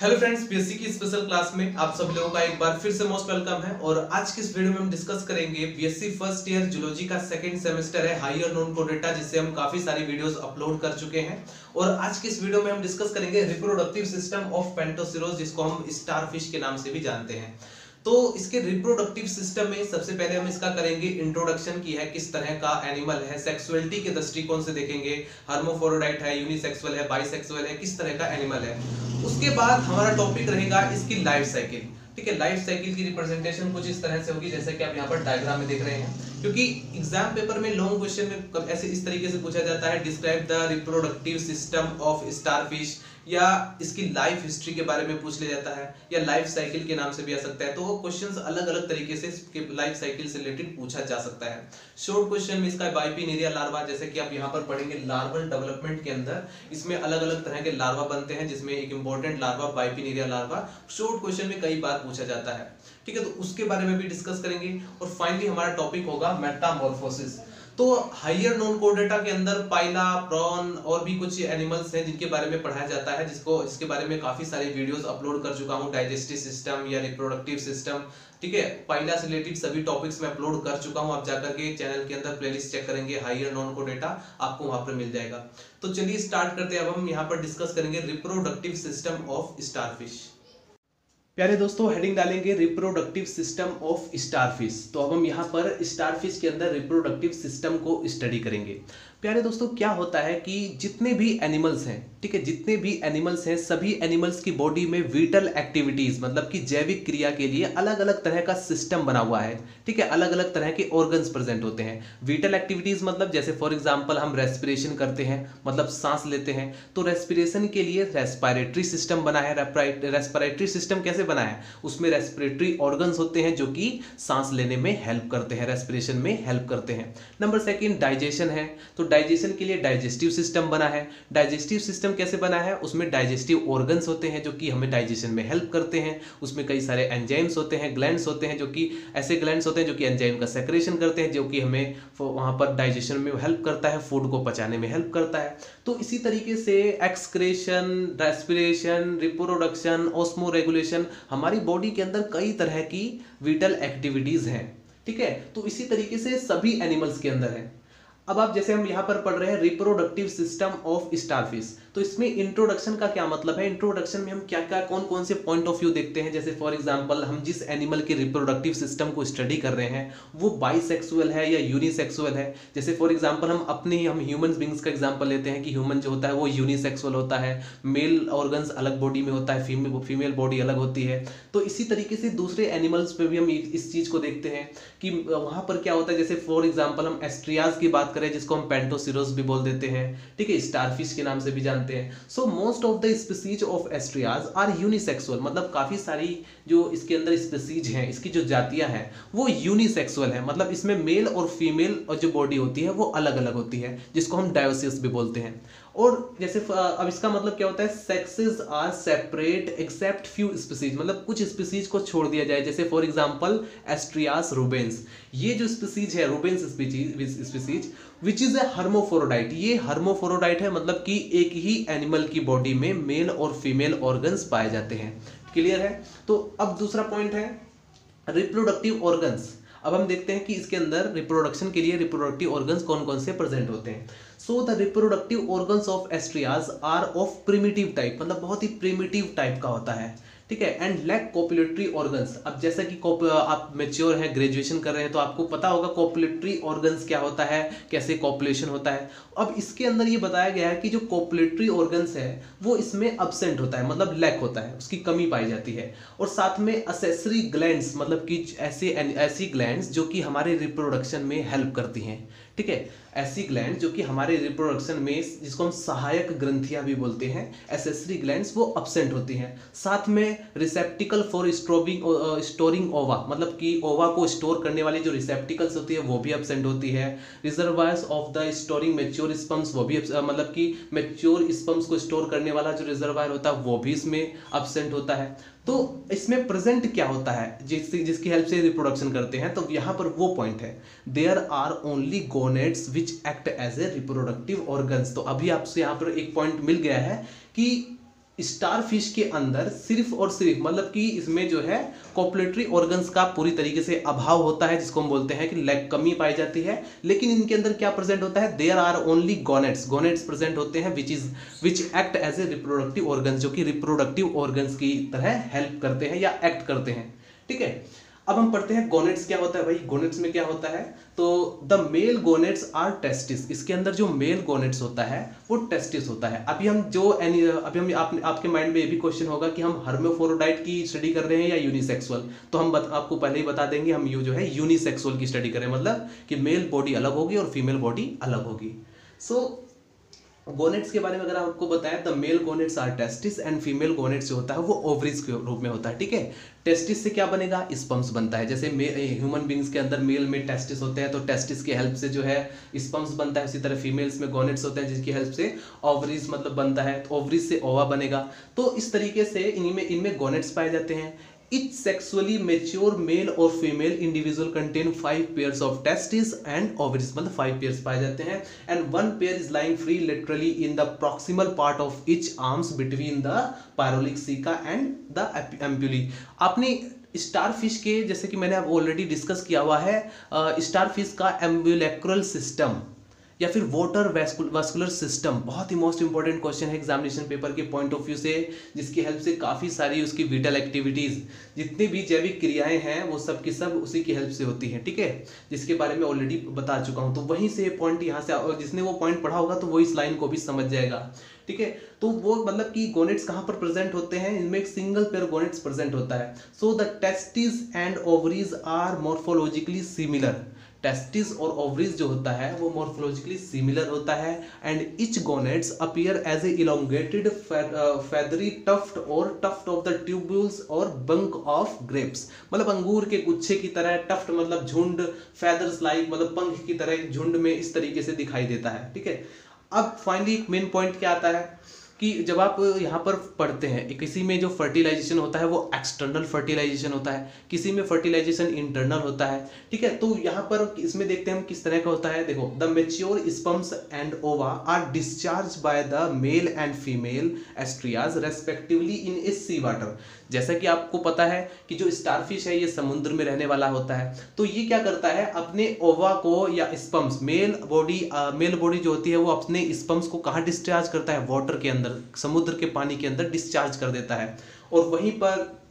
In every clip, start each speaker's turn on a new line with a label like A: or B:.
A: Hello friends BSc की special class में आप सब लोगों का एक बार फिर से मोस्ट वेलकम है और आज के इस वीडियो में हम डिस्कस करेंगे बीएससी फ़र्स्ट ईयर जूलॉजी का सेकंड सेमेस्टर है हायर नॉन कोडेटा जिससे हम काफ़ी सारी वीडियोस अपलोड कर चुके हैं। और आज के इस वीडियो में हम डिस्कस करेंगे रिप्रोडक्टिव सिस्टम ऑफ़ पेंटोसिरोज जिसको हम स्टार के नाम से भी जानते हैं। तो इसके रिप्रोडक्टिव सिस्टम में सबसे पहले हम इसका करेंगे इंट्रोडक्शन की है किस तरह का एनिमल है सेक्सुअलिटी के दृष्टिकोण से देखेंगे। हार्मोफोरोडाइट है यूनिसेक्सुअल है बाइसेक्सुअल है, किस तरह का एनिमल है। उसके बाद हमारा टॉपिक रहेगा इसकी लाइफ साइकिल ठीक है लाइफ साइकिल की रिप्रेजेंटेशन कुछ इस तरह से होगी, जैसे कि आप यहाँ पर डायग्राम में देख रहे हैं। क्योंकि एग्ज़ाम पेपर में लॉन्ग क्वेश्चन में ऐसे इस तरीके से पूछा जाता है describe the reproductive system of starfish या इसकी लाइफ हिस्ट्री के बारे में पूछ लिया जाता है, या लाइफ साइकिल के नाम से भी आ सकता है। तो वो क्वेश्चंस अलग अलग तरीके से लाइफ साइकिल से रिलेटेड पूछा जा सकता है। शॉर्ट क्वेश्चन में इसका बाइपिनेरिया लार्वा जैसे कि आप यहाँ पर पढ़ेंगे लार्वल डेवलपमेंट के अंदर इसमें अलग अलग तरह के लार्वा बनते हैं, जिसमें एक important larva bipinnaria larva short question में कई बार पूछा जाता है। ठीक है तो उसके बारे में भी डिस्कस करेंगे। और फाइनली हमारा टॉपिक होगा मेटामॉर्फोसिस तो हाइयर नॉन कोडेटा के अंदर पाइला, प्रॉन और भी कुछ एनिमल्स हैं जिनके बारे में पढ़ाया जाता है, जिसको इसके बारे में काफ़ी सारी वीडियोस अपलोड कर चुका हूँ डाइजेस्टिव सिस्टम या रिप्रोडक्टिव सिस्टम ठीक है, पाइला से रिलेटेड सभी टॉपिक्स में अपलोड कर चुका हूँ, आप जाकर के चैनल के अंदर प्लेलिस्ट चेक करेंगे हाइयर नॉन को डेटा आपको वहाँ पर मिल जाएगा। तो चलिए स्टार्ट करते हैं, अब हम यहाँ पर डिस्कस करेंगे रिप्रोडक्टिव सिस्टम ऑफ़ स्टारफिश प्यारे दोस्तों हेडिंग डालेंगे रिप्रोडक्टिव सिस्टम ऑफ़ स्टारफिश तो अब हम यहाँ पर स्टारफिश के अंदर रिप्रोडक्टिव सिस्टम को स्टडी करेंगे। प्यारे दोस्तों, क्या होता है कि जितने भी एनिमल्स हैं, ठीक है, जितने भी एनिमल्स हैं, सभी एनिमल्स की बॉडी में विटल एक्टिविटीज़ मतलब कि जैविक क्रिया के लिए अलग अलग तरह का सिस्टम बना हुआ है, ठीक है अलग अलग तरह के ऑर्गन्स प्रेजेंट होते हैं। विटल एक्टिविटीज़ मतलब जैसे फॉर एग्ज़ाम्पल हम रेस्पिरेशन करते हैं मतलब सांस लेते हैं तो रेस्पिरेशन के लिए रेस्पायरेटरी सिस्टम बना है रेस्पिरेटरी सिस्टम कैसे बना है? उसमें रेस्पिरेटरी ऑर्गन्स होते हैं जो कि सांस लेने में हेल्प करते हैं रेस्पिरेशन में हेल्प करते हैं। नंबर सेकेंड डाइजेशन है तो डाइजेशन के लिए डाइजेस्टिव सिस्टम बना है। डाइजेस्टिव सिस्टम कैसे बना है? उसमें डाइजेस्टिव ऑर्गन्स होते हैं जो कि हमें डाइजेशन में हेल्प करते हैं। उसमें कई सारे एंजाइम्स होते हैं ग्लैंड्स होते हैं जो कि ऐसे ग्लैंड्स होते हैं जो कि एंजाइम का सेक्रेशन करते हैं, जो कि हमें वहाँ पर डाइजेशन में हेल्प करता है फ़ूड को पचाने में हेल्प करता है। तो इसी तरीके से excretion respiration reproduction osmoregulation हमारी बॉडी के अंदर कई तरह की विटल एक्टिविटीज़ हैं। ठीक है? तो इसी तरीके से सभी एनिमल्स के अंदर है। अब आप जैसे हम यहाँ पर पढ़ रहे हैं रिप्रोडक्टिव सिस्टम ऑफ़ स्टारफिश तो इसमें इंट्रोडक्शन का क्या मतलब है? इंट्रोडक्शन में हम क्या क्या कौन कौन से पॉइंट ऑफ़ व्यू देखते हैं? जैसे फॉर एग्जांपल हम जिस एनिमल के रिप्रोडक्टिव सिस्टम को स्टडी कर रहे हैं, वो बाइसेक्सुअल है या यूनिसेक्सुअल है? जैसे फॉर एग्ज़ाम्पल हम अपने, हम ह्यूमन बींग्स का एग्ज़ाम्पल लेते हैं कि ह्यूमन जो होता है वो यूनिसेक्सुअल होता है। मेल ऑर्गन्स अलग बॉडी में होता है फीमेल फीमेल बॉडी अलग होती है। तो इसी तरीके से दूसरे एनिमल्स पे भी हम इस चीज़ को देखते हैं कि वहाँ पर क्या होता है? जैसे फॉर एग्ज़ाम्पल हम एस्ट्रियाज की बात करें, जिसको हम पेंटोसिरोस भी बोल देते हैं, ठीक है स्टारफिश के नाम से भी जानते हैं। So most of the species of Asterias are unisexual मतलब काफ़ी सारी जो इसके अंदर स्पीसीज हैं, इसकी जो जातियाँ हैं, वो यूनिसेक्सुअल है। मतलब इसमें मेल और फीमेल और जो बॉडी होती है, वो अलग अलग होती है, जिसको हम डायोसिस भी बोलते हैं। और जैसे अब इसका मतलब क्या होता है? Sexes are separate except few species मतलब कुछ स्पीसीज को छोड़ दिया जाए। जैसे फॉर एग्जांपल एस्ट्रियास रूबेंस ये जो स्पीसीज है rubens species which is a hermaphrodite ये हर्मोफोरोडाइट है मतलब कि एक ही एनिमल की बॉडी में मेल और फीमेल ऑर्गन्स पाए जाते हैं। क्लियर है? तो अब दूसरा पॉइंट है रिप्रोडक्टिव ऑर्गन्स अब हम देखते हैं कि इसके अंदर रिप्रोडक्शन के लिए रिप्रोडक्टिव ऑर्गन्स कौन कौन से प्रेजेंट होते हैं। So the reproductive organs of Asterias are of primitive type मतलब बहुत ही प्रिमिटिव टाइप का होता है। ठीक है एंड लैक कॉपुलेटरी ऑर्गन्स अब जैसा कि आप मेच्योर हैं ग्रेजुएशन कर रहे हैं तो आपको पता होगा कॉपुलेटरी ऑर्गन्स क्या होता है, कैसे कॉपुलेशन होता है। अब इसके अंदर ये बताया गया है कि जो कॉपुलेटरी ऑर्गन्स है, वो इसमें अबसेंट होता है मतलब लैक होता है, उसकी कमी पाई जाती है। और साथ में असेसरी ग्लैंड्स मतलब कि ऐसे, ऐसी ग्लैंड्स जो कि हमारे रिप्रोडक्शन में हेल्प करती हैं। ठीक है, ऐसी ग्लैंड जो कि हमारे रिप्रोडक्शन में, जिसको हम सहायक ग्रंथियाँ भी बोलते हैं एसेसरी ग्लैंड्स वो अपसेंट होती हैं। साथ में रिसेप्टिकल फॉर स्टोरिंग स्टोरिंग ओवा मतलब कि ओवा को स्टोर करने वाली जो रिसेप्टिकल्स होती है, वो भी अपसेंट होती है। Reservoirs of the storing mature sperms वो भी मतलब कि मेच्योर स्पम्स को स्टोर करने वाला जो रिजर्वायर होता है, वो भी इसमें अपसेंट होता है। तो इसमें प्रेजेंट क्या होता है? जिस जिसकी हेल्प से रिप्रोडक्शन करते हैं तो यहाँ पर वो पॉइंट है। There are only gonads which act as a reproductive organs तो अभी आपसे यहाँ पर एक पॉइंट मिल गया है कि स्टार फ़िश के अंदर सिर्फ़ और सिर्फ़ मतलब कि इसमें जो है कॉपलेटरी ऑर्गन्स का पूरी तरीके से अभाव होता है, जिसको हम बोलते हैं कि लैक कमी पाई जाती है। लेकिन इनके अंदर क्या प्रेजेंट होता है? There are only gonads gonads present होते हैं which is which act as a reproductive organs जो कि रिप्रोडक्टिव ऑर्गन्स की तरह हेल्प करते हैं या एक्ट करते हैं। ठीक है? अब हम पढ़ते हैं गोनेट्स क्या होता है भाई? गोनेट्स में क्या होता है? तो the male gonads are testis इसके अंदर जो मेल गोनेट्स होता है वो टेस्टिस होता है। अभी हम जो अभी हम आप, आपके माइंड में ये भी क्वेश्चन होगा कि हम हर्मोफोरोडाइट की स्टडी कर रहे हैं या यूनिसेक्सुअल तो हम बत, आपको पहले ही बता देंगे हम यू जो है यूनिसेक्सुअल की स्टडी करें मतलब कि मेल बॉडी अलग होगी और फीमेल बॉडी अलग होगी। सो so, गोनेट्स के बारे में अगर आपको बताया तो male gonads are testis and female gonads जो होता है वो ओवरीज के रूप में होता है, ठीक है? टेस्टिस से क्या बनेगा? स्पम्स बनता है। जैसे ह्यूमन बींग्स के अंदर मेल में टेस्टिस होते हैं तो टेस्टिस की हेल्प से जो है स्पम्स बनता है। उसी तरह फीमेल्स में गोनेट्स होते हैं, जिसकी हेल्प से ओवरीज मतलब बनता है। तो ओवरीज से ओवा बनेगा। तो इस तरीके से इनमें इनमें गोनेट्स पाए जाते हैं। इच सेक्सुअली मेच्योर मेल और female individual contain five pair of testis and ovaries मतलब फाइव पेयर पाए जाते हैं and one pair is lying free literally in the proximal part of each arms between the pyloric caeca and the ampullae आपने star fish के, जैसे कि मैंने already discuss किया हुआ है स्टार फ़िश का एम्ब्यूलेक्रल सिस्टम या फिर वोटर वास्कुलर सिस्टम बहुत ही मोस्ट इंपॉर्टेंट क्वेश्चन है एग्जामिनेशन पेपर के पॉइंट ऑफ़ व्यू से, जिसकी हेल्प से काफ़ी सारी उसकी विटल एक्टिविटीज़ जितनी भी जैविक क्रियाएँ हैं, वो सब की सब उसी की हेल्प से होती हैं, ठीक है? जिसके बारे में ऑलरेडी बता चुका हूँ तो वहीं से पॉइंट यहाँ से जिसने वो पॉइंट पढ़ा होगा तो वो इस लाइन को भी समझ जाएगा, ठीक है? तो वो मतलब कि गोनेट्स कहाँ पर प्रेजेंट होते हैं? इनमें एक सिंगल पेयर गोनेट्स प्रेजेंट होता है। So the testis and ovaries are morphologically similar testis और ओवरीज जो होता है, वो मॉर्फोलॉजिकली सिमिलर होता है and each gonads appear as a elongated feathery tuft और टफ्ट ऑफ़ द ट्यूब्यूल्स और बंक ऑफ़ ग्रेप्स मतलब अंगूर के गुच्छे की तरह टफ्ट मतलब झुंड फेदर्स लाइक मतलब पंख की तरह झुंड में इस तरीके से दिखाई देता है, ठीक है? अब फाइनली एक मेन पॉइंट क्या आता है? कि जब आप यहाँ पर पढ़ते हैं, किसी में जो फर्टिलाइजेशन होता है, वो एक्सटर्नल फर्टिलाइजेशन होता है, किसी में फर्टिलाइजेशन इंटरनल होता है, ठीक है? तो यहाँ पर इसमें देखते हैं हम किस तरह का होता है। देखो the mature sperms and ova are discharge by the male and female Asterias respectively in a sea water जैसा कि आपको पता है कि जो स्टारफिश है, ये समुद्र में रहने वाला होता है। तो ये क्या करता है? अपने ओवा को या sperms, male body male body जो होती है, वो अपने स्पम्स को कहाँ डिस्चार्ज करता है? वाटर के अंदर, समुद्र के पानी के अंदर डिस्चार्ज कर देता है। और वहीं पर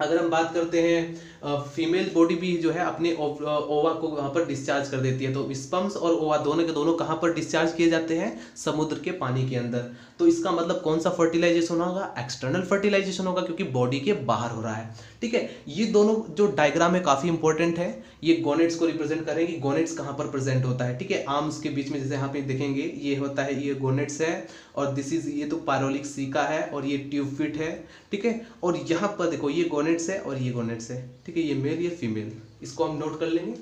A: अगर हम बात करते हैं फीमेल बॉडी भी जो है अपने ओवा को वहाँ पर डिस्चार्ज कर देती है। तो स्पम्स और ओवा दोनों के दोनों कहाँ पर डिस्चार्ज किए जाते हैं? समुद्र के पानी के अंदर। तो इसका मतलब कौन सा फर्टिलाइजेशन होगा? एक्सटर्नल फर्टिलाइजेशन होगा, क्योंकि बॉडी के बाहर हो रहा है। ठीक है, ये दोनों जो डायग्राम है काफ़ी इंपॉर्टेंट है। ये गोनेट्स को रिप्रेजेंट करेंगे गोनेट्स कहाँ पर प्रेजेंट होता है, ठीक है? आर्म्स के बीच में जैसे यहाँ पे देखेंगे, ये होता है, ये गोनेट्स है, और दिस इज़ ये तो पारोलिक सीका है, और ये ट्यूब फिट है, ठीक है? और यहाँ पर देखो, ये गोनेट्स है और ये गोनेट्स है, ठीक है? ये मेल ये फीमेल इसको हम नोट कर लेंगे।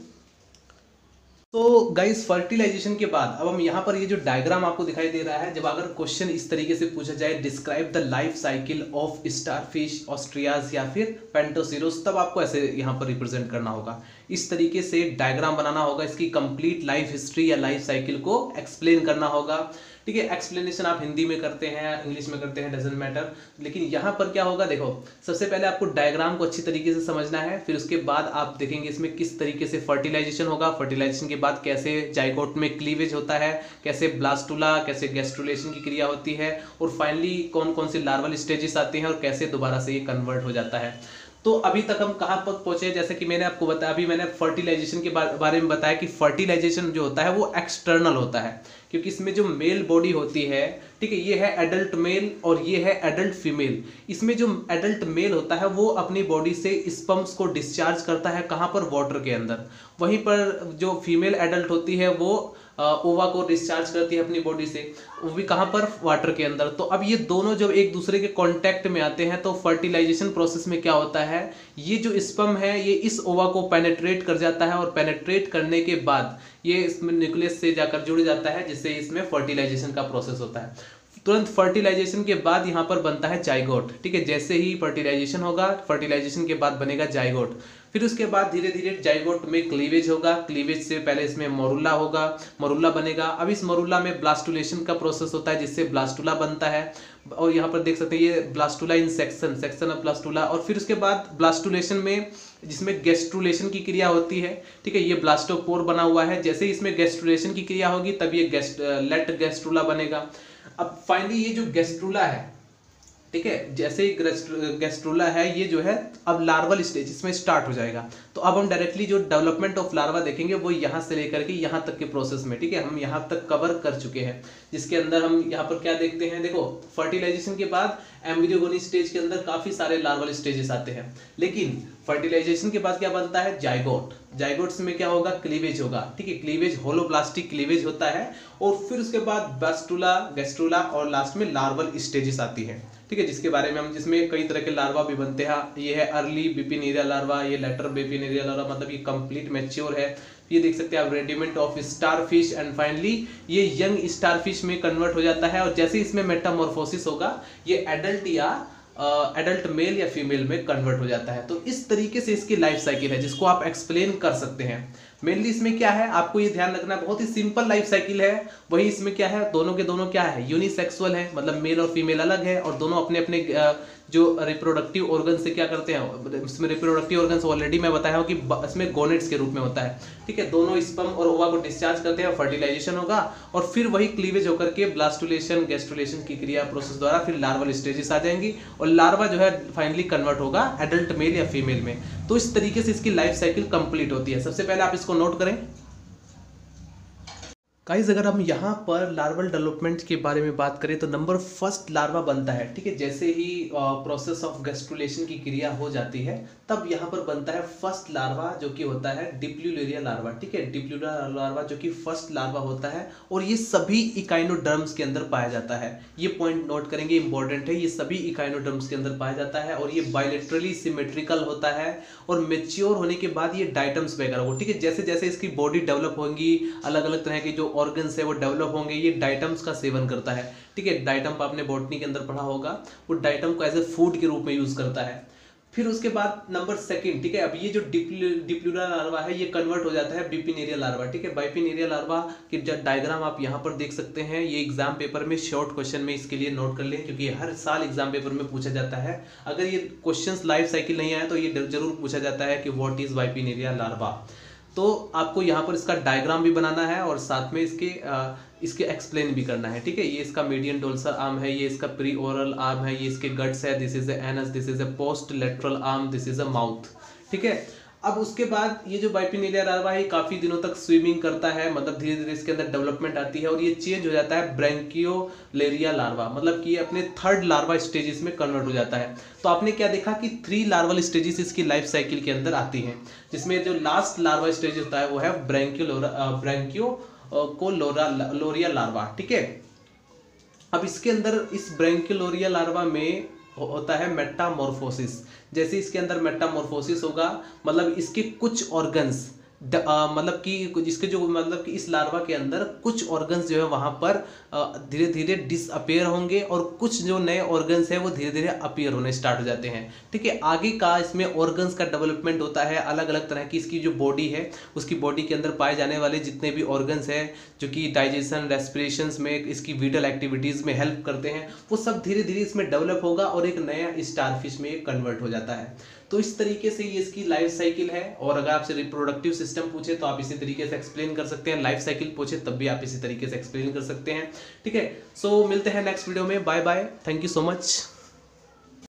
A: तो गाइस फर्टिलाइजेशन के बाद, अब हम यहाँ पर ये जो डायग्राम आपको दिखाई दे रहा है, जब अगर क्वेश्चन इस तरीके से पूछा जाए describe the life cycle of starfish Asterias या फिर पेंटोसिरोस तब आपको ऐसे यहाँ पर रिप्रेजेंट करना होगा। इस तरीके से डायग्राम बनाना होगा, इसकी कंप्लीट लाइफ हिस्ट्री या लाइफ साइकिल को एक्सप्लेन करना होगा। ठीक है एक्सप्लेनेशन आप हिंदी में करते हैं इंग्लिश में करते हैं डजेंट मैटर लेकिन यहाँ पर क्या होगा, देखो, सबसे पहले आपको डायग्राम को अच्छी तरीके से समझना है, फिर उसके बाद आप देखेंगे इसमें किस तरीके से फर्टिलाइजेशन होगा फर्टिलाइजेशन के बाद कैसे जाइकोट में क्लीवेज होता है, कैसे ब्लास्टूला कैसे गेस्ट्रुलेशन की क्रिया होती है, और फाइनली कौन कौन से लार्वल स्टेजेस आते हैं और कैसे दोबारा से ये कन्वर्ट हो जाता है. तो अभी तक हम कहाँ पर पहुँचे जैसे कि मैंने आपको बताया, अभी मैंने फर्टिलाइजेशन के बारे में बताया कि फर्टिलाइजेशन जो होता है वो एक्सटर्नल होता है. क्योंकि इसमें जो मेल बॉडी होती है, ठीक है, ये है एडल्ट मेल और ये है एडल्ट फीमेल इसमें जो एडल्ट मेल होता है, वो अपनी बॉडी से स्पम्स को डिस्चार्ज करता है कहाँ पर? वाटर के अंदर. वहीं पर जो फीमेल एडल्ट होती है, वो ओवा को डिस्चार्ज करती है अपनी बॉडी से। वो भी कहाँ पर? वाटर के अंदर। तो अब ये दोनों जब एक दूसरे के कांटेक्ट में आते हैं तो फर्टिलाइजेशन प्रोसेस में क्या होता है? ये जो स्पम है, ये इस ओवा को पेनेट्रेट कर जाता है और पेनेट्रेट करने के बाद ये इसमें न्यूक्लियस से जाकर जुड़ जाता है, जिससे इसमें फर्टिलाइजेशन का प्रोसेस होता है। तुरंत फर्टिलाइजेशन के बाद यहाँ पर बनता है जाइगोट ठीक है, जैसे ही फर्टिलाइजेशन होगा फर्टिलाइजेशन के बाद बनेगा जाइगोट फिर उसके बाद धीरे धीरे जाइगोट में क्लीवेज होगा। क्लीवेज से पहले इसमें मरुल्ला होगा। मरुल्ला बनेगा। अब इस मरुला में ब्लास्टुलेशन का प्रोसेस होता है, जिससे ब्लास्टुला बनता है। और यहाँ पर देख सकते हैं, ये blastula in section section of blastula. और फिर उसके बाद ब्लास्टुलेशन में, जिसमें गेस्ट्रुलेशन की क्रिया होती है, ठीक है, ये ब्लास्टोपोर बना हुआ है। जैसे इसमें गेस्ट्रुलेशन की क्रिया होगी, तब ये गेस्ट, लेट गेस्ट्रुला बनेगा। अब फाइनली ये जो गेस्ट्रुला है ठीक है, जैसे ही गेस्ट्रोला है, ये जो है, अब लार्वल स्टेज इसमें स्टार्ट हो जाएगा। तो अब हम डायरेक्टली जो डेवलपमेंट ऑफ़ लार्वा देखेंगे, वो यहाँ से लेकर के यहाँ तक के प्रोसेस में, ठीक है? हम यहाँ तक कवर कर चुके हैं। जिसके अंदर हम यहाँ पर क्या देखते हैं? देखो फर्टिलाइजेशन के बाद एम्ब्रियोगोनी स्टेज के अंदर काफ़ी सारे लार्वल स्टेजेस आते हैं। लेकिन फर्टिलाइजेशन के बाद क्या बनता है? जाइगोट जाइगोट्स में क्या होगा? क्लीवेज होगा। ठीक है क्लीवेज होलोप्लास्टिक क्लीवेज होता है, और फिर उसके बाद बेस्टुला गेस्ट्रुला और लास्ट में लार्वल स्टेजेस आती है। ठीक है, जिसके बारे में हम, जिसमें कई तरह के लार्वा भी बनते हैं। ये है अर्ली बिपिनीरिया लार्वा, ये लेटर बिपिनीरिया लार्वा मतलब ये कंप्लीट मेच्योर है। ये देख सकते हैं आप rudiment of starfish and finally ये यंग स्टार फ़िश में कन्वर्ट हो जाता है। और जैसे इसमें मेटामोरफोसिस होगा, ये एडल्ट या एडल्ट मेल या फीमेल में कन्वर्ट हो जाता है। तो इस तरीके से इसकी लाइफ साइकिल है, जिसको आप एक्सप्लेन कर सकते हैं। मेनली इसमें क्या है, आपको ये ध्यान रखना, बहुत ही सिंपल लाइफ साइकिल है। वही इसमें क्या है, दोनों के दोनों क्या है यूनिसेक्सुअल है मतलब मेल और फीमेल अलग है, और दोनों अपने अपने जो रिप्रोडक्टिव ऑर्गन से क्या करते हैं, इसमें रिप्रोडक्टिव ऑर्गन ऑलरेडी मैं बताया हूँ कि इसमें गोनेट्स के रूप में होता है। ठीक है, दोनों स्पम और ओवा को डिस्चार्ज करते हैं फर्टिलाइजेशन होगा और फिर वही क्लीवेज होकर के ब्लास्टुलेशन गेस्टुलेशन की क्रिया प्रोसेस द्वारा फिर लार्वल स्टेजेस आ जाएँगी और लार्वा जो है फाइनली कन्वर्ट होगा एडल्ट मेल या फीमेल में। तो इस तरीके से इसकी लाइफ साइकिल कंप्लीट होती है। सबसे पहले आप इसको नोट करें। गाइज़ अगर हम यहाँ पर लार्वल डेवलपमेंट के बारे में बात करें तो नंबर फ़र्स्ट लार्वा बनता है, ठीक है? जैसे ही प्रोसेस ऑफ़ गेस्ट्रुलेशन की क्रिया हो जाती है, तब यहाँ पर बनता है फ़र्स्ट लार्वा जो कि होता है डिप्लूलेरिया लार्वा ठीक है? डिप्लूरा लार्वा जो कि फ़र्स्ट लार्वा होता है, और ये सभी इकाइनोडर्म्स के अंदर पाया जाता है। ये पॉइंट नोट करेंगे इंपॉर्टेंट है, ये सभी इकाइनोडर्म्स के अंदर पाया जाता है, और ये बायोलेट्रली सिमेट्रिकल होता है, और मेच्योर होने के बाद ये डाइटम्स वगैरह हो, ठीक है? जैसे जैसे इसकी बॉडी डेवलप होंगी अलग अलग तरह की जो ऑर्गन्स है वो डेवलप होंगे, ये डाइटम्स का सेवन करता है। ठीक है डाइटम आपने बॉटनी के अंदर पढ़ा होगा, वो डाइटम को एज ए फ़ूड के रूप में यूज़ करता है। फिर उसके बाद नंबर सेकंड ठीक है, अब ये जो डिप्लूरा लार्वा है, ये कन्वर्ट हो जाता है बिपिनेरिया लार्वा ठीक है। बाइपिनेरिया लार्वा की डायग्राम आप यहाँ पर देख सकते हैं, ये एग्ज़ाम पेपर में शॉर्ट क्वेश्चन में इसके लिए नोट कर लें, क्योंकि हर साल एग्ज़ाम पेपर में पूछा जाता है। अगर ये क्वेश्चन लाइफ साइकिल नहीं आया तो ये ज़रूर पूछा जाता है कि वॉट इज़ बाइपिनेरिया लार्वा तो आपको यहाँ पर इसका डायग्राम भी बनाना है और साथ में इसके आ, इसके एक्सप्लेन भी करना है ठीक है? ये इसका मीडियम डोल्सर आर्म है ये इसका प्री ओरल आर्म है ये इसके गट्स है this is anus this is a post lateral arm this is a mouth ठीक है? अब उसके बाद ये जो बाइपिनीलिया लार्वा है काफ़ी दिनों तक स्विमिंग करता है मतलब धीरे धीरे इसके अंदर डेवलपमेंट आती है और ये चेंज हो जाता है ब्रेंकियोलेरिया लार्वा मतलब कि ये अपने थर्ड लार्वा स्टेजेस में कन्वर्ट हो जाता है। तो आपने क्या देखा कि थ्री लार्वल स्टेजेस इसकी लाइफ साइकिल के अंदर आती हैं, जिसमें जो लास्ट लार्वा स्टेज होता है, वो है ब्रेंकियो ब्रेंकियो को लोरा लोरिया लार्वा ठीक है? अब इसके अंदर इस ब्रेंकिलोरिया लार्वा में होता है मेटामोरफोसिस जैसे इसके अंदर मेटामोरफोसिस होगा मतलब इसके कुछ ऑर्गन्स मतलब कि इसके जो मतलब कि इस लार्वा के अंदर कुछ ऑर्गन्स जो है वहाँ पर धीरे धीरे डिसअपेयर होंगे और कुछ जो नए ऑर्गन्स हैं वो धीरे धीरे अपेयर होने स्टार्ट हो जाते हैं। ठीक है, आगे का इसमें ऑर्गन्स का डेवलपमेंट होता है अलग अलग तरह की इसकी जो बॉडी है, उसकी बॉडी के अंदर पाए जाने वाले जितने भी ऑर्गन्स हैं, जो कि डाइजेशन रेस्पिरेशन में इसकी विटल एक्टिविटीज़ में हेल्प करते हैं, वो सब धीरे धीरे इसमें डेवलप होगा और एक नया स्टारफिश में कन्वर्ट हो जाता है। तो इस तरीके से ये इसकी लाइफ साइकिल है। और अगर आपसे रिप्रोडक्टिव सिस्टम पूछे तो आप इसी तरीके से एक्सप्लेन कर सकते हैं। लाइफ साइकिल पूछे तब भी आप इसी तरीके से एक्सप्लेन कर सकते हैं। ठीक है? सो so, मिलते हैं नेक्स्ट वीडियो में। Bye bye thank you so much